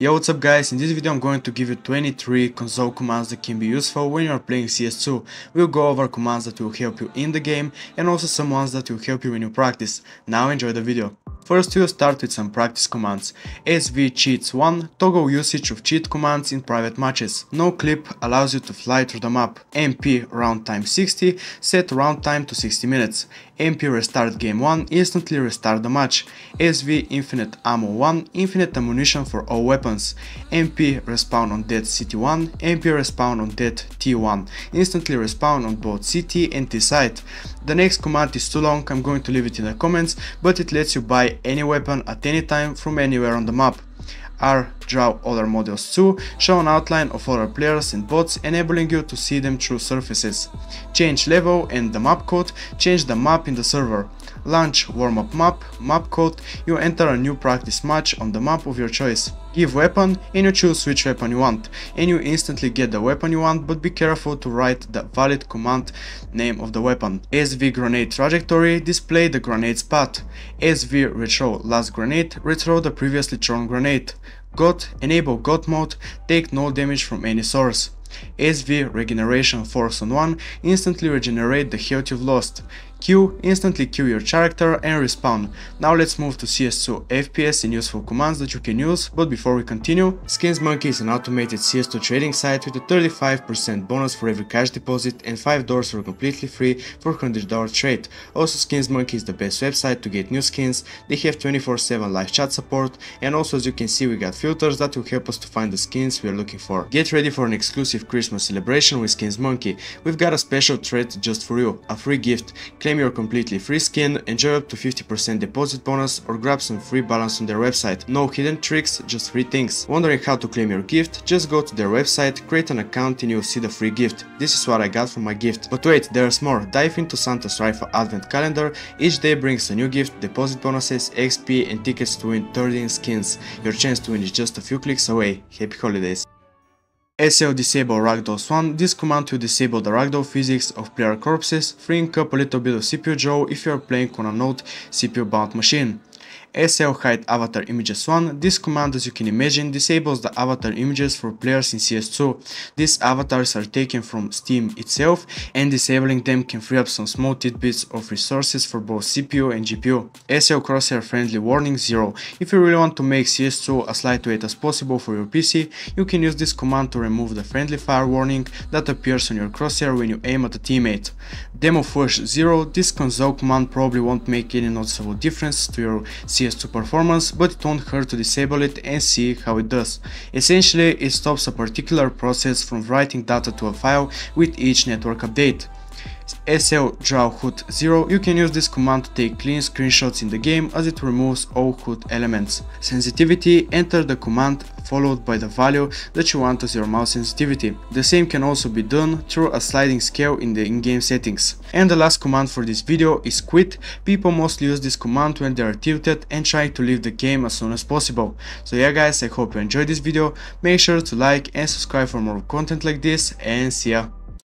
Yo what's up guys, in this video I'm going to give you 23 console commands that can be useful when you are playing CS2. We'll go over commands that will help you in the game and also some ones that will help you when you practice. Now enjoy the video. First we'll start with some practice commands. SV cheats 1 toggle usage of cheat commands in private matches. No clip allows you to fly through the map. MP round time 60 set round time to 60 minutes. MP restart game 1 instantly restart the match. SV infinite ammo 1 infinite ammunition for all weapons. MP respawn on dead CT1 MP respawn on dead T1 instantly respawn on both CT and T site. The next command is too long I'm going to leave it in the comments but it lets you buy any weapon at any time from anywhere on the map. R draw other models too, show an outline of other players and bots enabling you to see them through surfaces. Change level and the map code, change the map in the server. Launch warm-up map, map code, you enter a new practice match on the map of your choice. Give weapon and you choose which weapon you want and you instantly get the weapon you want but be careful to write the valid command name of the weapon. SV grenade trajectory display the grenade's path. SV rethrow last grenade rethrow the previously thrown grenade. God enable God mode take no damage from any source. SV regeneration force on 1 instantly regenerate the health you've lost. Q, instantly kill your character and respawn. Now let's move to CS2 FPS and useful commands that you can use, but before we continue, Skins Monkey is an automated CS2 trading site with a 35% bonus for every cash deposit and $5 for completely free for $100 trade. Also Skins Monkey is the best website to get new skins, they have 24-7 live chat support and also as you can see we got filters that will help us to find the skins we are looking for. Get ready for an exclusive Christmas celebration with Skins Monkey. We've got a special treat just for you, a free gift. Claim Claim your completely free skin, enjoy up to 50% deposit bonus or grab some free balance on their website. No hidden tricks, just free things. Wondering how to claim your gift? Just go to their website, create an account and you'll see the free gift. This is what I got from my gift. But wait, there's more. Dive into Santa's Rifle Advent Calendar. Each day brings a new gift, deposit bonuses, XP and tickets to win 13 skins. Your chance to win is just a few clicks away. Happy holidays. CL disable ragdoll 1, this command will disable the ragdoll physics of player corpses, freeing up a little bit of CPU draw if you are playing on a node CPU bound machine. CL hide avatar images 1, this command as you can imagine disables the avatar images for players in CS2. These avatars are taken from Steam itself and disabling them can free up some small tidbits of resources for both CPU and GPU. CL crosshair friendly warning 0. If you really want to make CS2 as lightweight as possible for your PC, you can use this command to remove the friendly fire warning that appears on your crosshair when you aim at a teammate. Demo Fush 0, this console command probably won't make any noticeable difference to your CS CS2 performance, but it won't hurt to disable it and see how it does. Essentially, it stops a particular process from writing data to a file with each network update. CL draw HUD 0, you can use this command to take clean screenshots in the game as it removes all HUD elements. Sensitivity, enter the command followed by the value that you want as your mouse sensitivity. The same can also be done through a sliding scale in the in-game settings. And the last command for this video is quit. People mostly use this command when they are tilted and trying to leave the game as soon as possible. So yeah guys, I hope you enjoyed this video. Make sure to like and subscribe for more content like this and see ya.